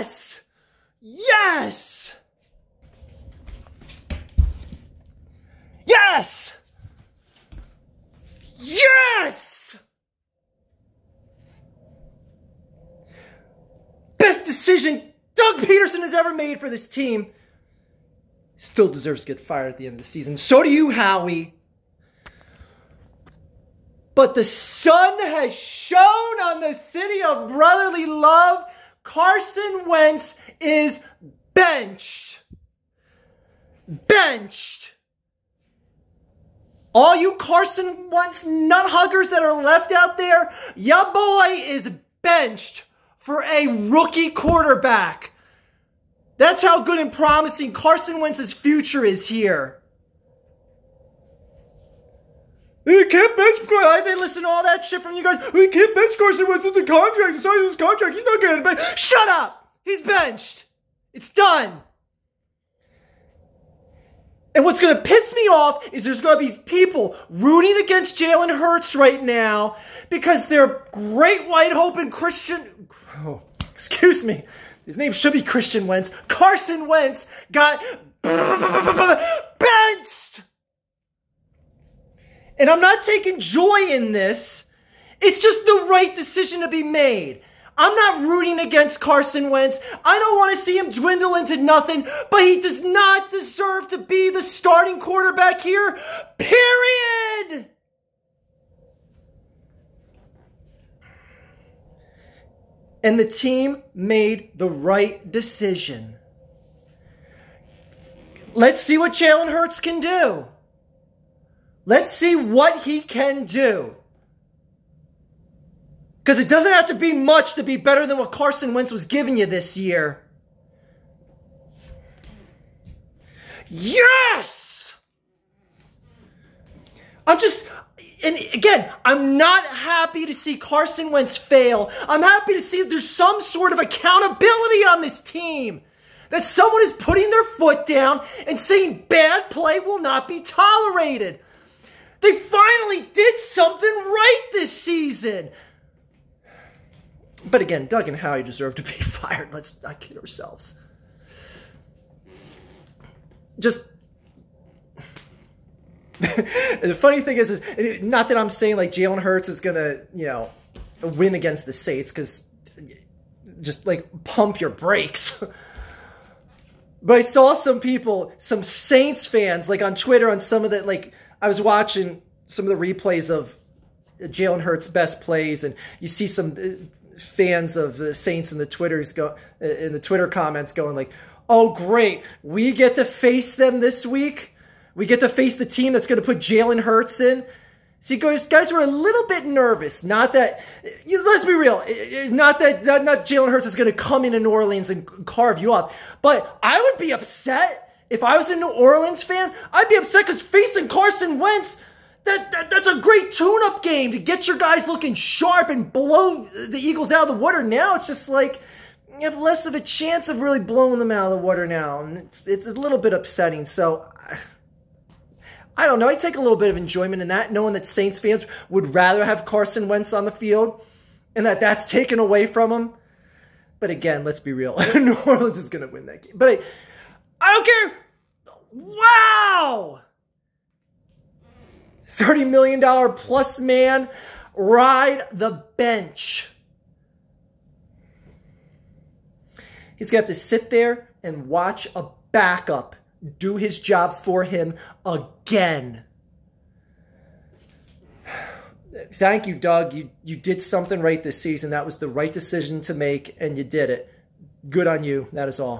Yes! Yes! Yes! Yes! Best decision Doug Pederson has ever made for this team. Still deserves to get fired at the end of the season. So do you, Howie. But the sun has shone on the city of brotherly love. Carson Wentz is benched. Benched. All you Carson Wentz nut huggers that are left out there, your boy is benched for a rookie quarterback. That's how good and promising Carson Wentz's future is here. We can't bench I didn't listen to all that shit from you guys. We can't bench Carson Wentz with the contract. It's not his contract. He's not getting benched. Shut up! He's benched. It's done. And what's going to piss me off is there's going to be people rooting against Jalen Hurts right now because their great white hope and Christian, oh, excuse me, his name should be Christian Wentz, Carson Wentz got benched. And I'm not taking joy in this. It's just the right decision to be made. I'm not rooting against Carson Wentz. I don't want to see him dwindle into nothing, but he does not deserve to be the starting quarterback here. Period. And the team made the right decision. Let's see what Jalen Hurts can do. Let's see what he can do. Because it doesn't have to be much to be better than what Carson Wentz was giving you this year. Yes! I'm just, and again, I'm not happy to see Carson Wentz fail. I'm happy to see there's some sort of accountability on this team. That someone is putting their foot down and saying bad play will not be tolerated. They finally did something right this season. But again, Doug and Howie deserve to be fired. Let's not kid ourselves. Just the funny thing is, is, not that I'm saying like Jalen Hurts is gonna, you know, win against the Saints because just like pump your brakes. but I saw some people, some Saints fans, like on Twitter, on some of the like I was watching some of the replays of Jalen Hurts' best plays, and you see some uh, fans of the Saints in the Twitters go uh, in the Twitter comments going like, "Oh, great, we get to face them this week. We get to face the team that's going to put Jalen Hurts in." See, guys, guys were a little bit nervous. Not that, you, let's be real, not that not, not Jalen Hurts is going to come into New Orleans and carve you up. But I would be upset if I was a New Orleans fan, I'd be upset because facing Carson Wentz, that, that, that's a great tune-up game to get your guys looking sharp and blow the Eagles out of the water. Now it's just like you have less of a chance of really blowing them out of the water now, and it's it's a little bit upsetting. So. I don't know. I take a little bit of enjoyment in that, knowing that Saints fans would rather have Carson Wentz on the field and that that's taken away from them. But again, let's be real. New Orleans is going to win that game. But I don't care. Wow! $30 million plus man, ride the bench. He's going to have to sit there and watch a backup do his job for him again. Thank you, Doug. You, you did something right this season. That was the right decision to make, and you did it. Good on you. That is all.